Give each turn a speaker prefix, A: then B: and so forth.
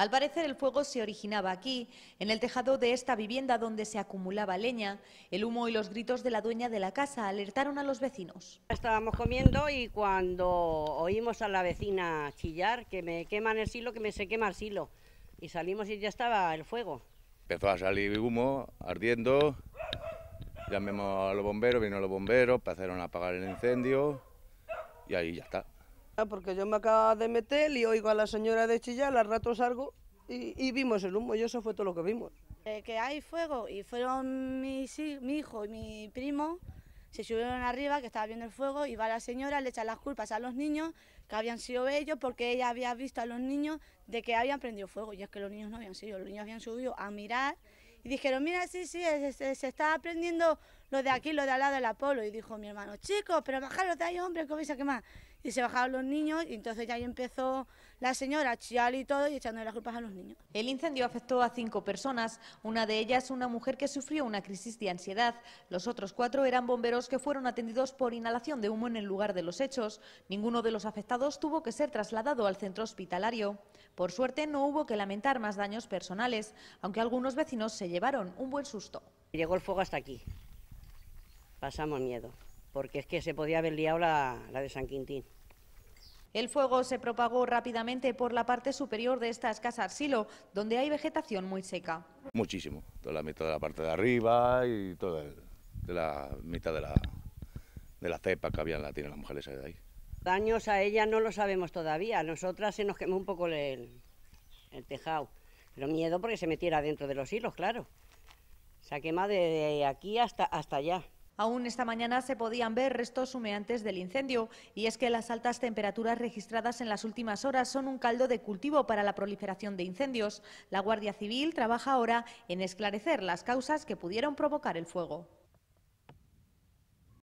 A: Al parecer el fuego se originaba aquí, en el tejado de esta vivienda donde se acumulaba leña. El humo y los gritos de la dueña de la casa alertaron a los vecinos.
B: Estábamos comiendo y cuando oímos a la vecina chillar que me queman el silo, que me se quema el silo. Y salimos y ya estaba el fuego.
C: Empezó a salir humo, ardiendo. Llamemos a los bomberos, vino los bomberos, empezaron a apagar el incendio y ahí ya está.
D: Ah, porque yo me acabo de meter y oigo a la señora de chillar, al rato salgo y, vimos el humo y eso fue todo lo que vimos.
E: Eh, que hay fuego y fueron mi hijo y mi primo, se subieron arriba, que estaba viendo el fuego, y va la señora, le echa las culpas a los niños, que habían sido ellos, porque ella había visto a los niños de que habían prendido fuego, y es que los niños no habían sido, los niños habían subido a mirar y dijeron, mira, sí, sí, se, se, está prendiendo lo de aquí, lo de al lado del Apolo. Y dijo mi hermano, chicos, pero bajaros de ahí, hombre, que vais a quemar. Y se bajaron los niños y entonces ya ahí empezó la señora a chillar y todo y echándole las culpas a los niños.
A: El incendio afectó a cinco personas, una de ellas una mujer que sufrió una crisis de ansiedad. Los otros cuatro eran bomberos que fueron atendidos por inhalación de humo en el lugar de los hechos. Ninguno de los afectados tuvo que ser trasladado al centro hospitalario. Por suerte no hubo que lamentar más daños personales, aunque algunos vecinos se llevaron un buen susto.
B: Llegó el fuego hasta aquí. Pasamos miedo porque es que se podía haber liado la, de San Quintín.
A: El fuego se propagó rápidamente por la parte superior de esta escasa arsilo, donde hay vegetación muy seca.
C: Muchísimo, toda la mitad de la parte de arriba y toda de la mitad de la, de la cepa que había en la tiene las mujeres de ahí.
B: Daños a ella no lo sabemos todavía, a nosotras se nos quemó un poco el, el tejado, pero miedo porque se metiera dentro de los hilos, claro. Se ha quemado de aquí hasta, hasta allá.
A: Aún esta mañana se podían ver restos humeantes del incendio y es que las altas temperaturas registradas en las últimas horas son un caldo de cultivo para la proliferación de incendios. La Guardia Civil trabaja ahora en esclarecer las causas que pudieron provocar el fuego.